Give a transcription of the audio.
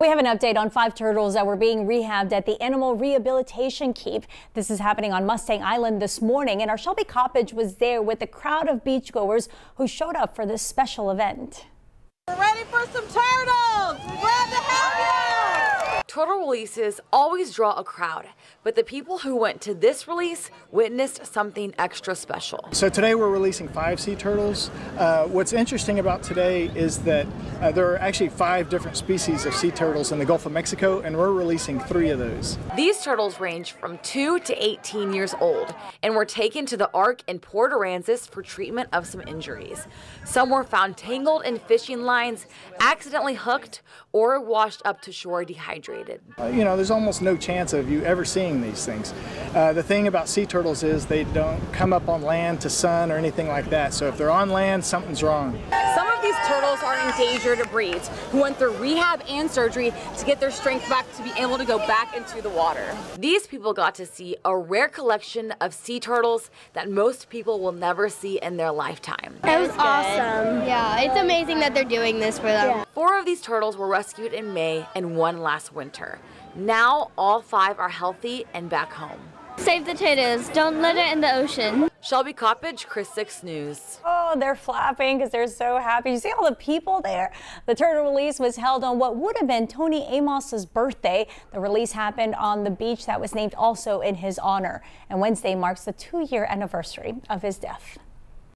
We have an update on five turtles that were being rehabbed at the Animal Rehabilitation Keep. This is happening on Mustang Island this morning, and our Shelby Coppage was there with a crowd of beachgoers who showed up for this special event. We're ready for some turtles! We're glad to have you! Turtle releases always draw a crowd, but the people who went to this release witnessed something extra special. So today we're releasing five sea turtles. Uh, what's interesting about today is that uh, there are actually five different species of sea turtles in the Gulf of Mexico, and we're releasing three of those. These turtles range from 2 to 18 years old and were taken to the Ark in Port Aransas for treatment of some injuries. Some were found tangled in fishing lines, accidentally hooked, or washed up to shore dehydrated. Uh, you know, there's almost no chance of you ever seeing these things. Uh, the thing about sea turtles is they don't come up on land to sun or anything like that. So if they're on land, something's wrong. Some these turtles are endangered breeds who went through rehab and surgery to get their strength back to be able to go back into the water. These people got to see a rare collection of sea turtles that most people will never see in their lifetime. That was awesome. Yeah, it's amazing that they're doing this for them. Yeah. Four of these turtles were rescued in May and one last winter. Now all five are healthy and back home. Save the turtles. Don't let it in the ocean. Shelby Coppage, KRIS 6 News. They're flapping because they're so happy. You see all the people there. The turtle release was held on what would have been Tony Amos's birthday. The release happened on the beach that was named also in his honor. And Wednesday marks the two-year anniversary of his death.